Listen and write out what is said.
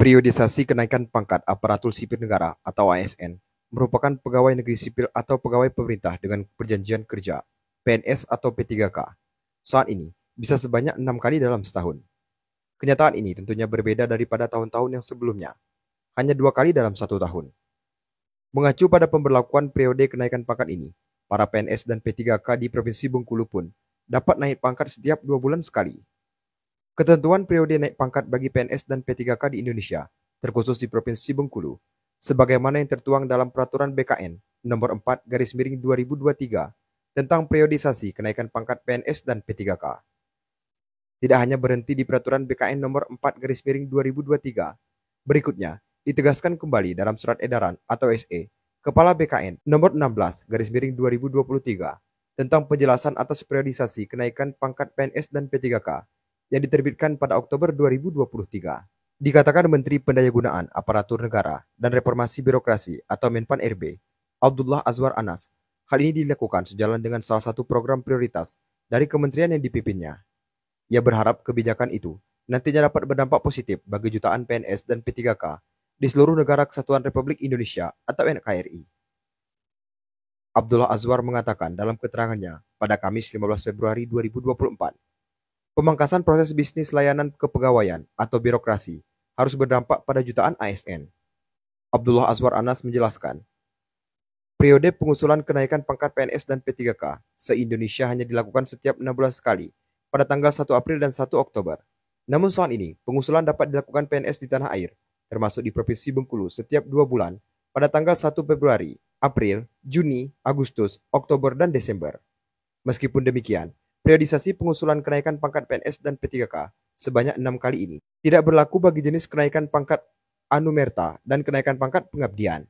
Periodisasi kenaikan pangkat aparatur sipil negara atau ASN merupakan pegawai negeri sipil atau pegawai pemerintah dengan perjanjian kerja, PNS atau P3K. Saat ini, bisa sebanyak enam kali dalam setahun. Kenyataan ini tentunya berbeda daripada tahun-tahun yang sebelumnya, hanya dua kali dalam satu tahun. Mengacu pada pemberlakuan periode kenaikan pangkat ini, para PNS dan P3K di Provinsi Bengkulu pun dapat naik pangkat setiap dua bulan sekali. Ketentuan periode naik pangkat bagi PNS dan P3K di Indonesia, terkhusus di Provinsi Bengkulu, sebagaimana yang tertuang dalam Peraturan BKN Nomor 4 Garis Miring 2023 tentang periodisasi kenaikan pangkat PNS dan P3K. Tidak hanya berhenti di Peraturan BKN Nomor 4 Garis Miring 2023, berikutnya ditegaskan kembali dalam Surat Edaran atau SE Kepala BKN Nomor 16 Garis Miring 2023 tentang penjelasan atas periodisasi kenaikan pangkat PNS dan P3K yang diterbitkan pada Oktober 2023. Dikatakan Menteri Pendayagunaan Aparatur Negara dan Reformasi Birokrasi atau Menpan RB, Abdullah Azwar Anas, hal ini dilakukan sejalan dengan salah satu program prioritas dari kementerian yang dipimpinnya. Ia berharap kebijakan itu nantinya dapat berdampak positif bagi jutaan PNS dan P3K di seluruh negara kesatuan Republik Indonesia atau NKRI. Abdullah Azwar mengatakan dalam keterangannya pada Kamis 15 Februari 2024, Pemangkasan proses bisnis layanan kepegawaian atau birokrasi harus berdampak pada jutaan ASN. Abdullah Azwar Anas menjelaskan, periode pengusulan kenaikan pangkat PNS dan P3K se-Indonesia hanya dilakukan setiap enam bulan sekali pada tanggal 1 April dan 1 Oktober. Namun soal ini, pengusulan dapat dilakukan PNS di tanah air, termasuk di Provinsi Bengkulu setiap dua bulan pada tanggal 1 Februari, April, Juni, Agustus, Oktober, dan Desember. Meskipun demikian, Periodisasi pengusulan kenaikan pangkat PNS dan P3K sebanyak enam kali ini tidak berlaku bagi jenis kenaikan pangkat anumerta dan kenaikan pangkat pengabdian.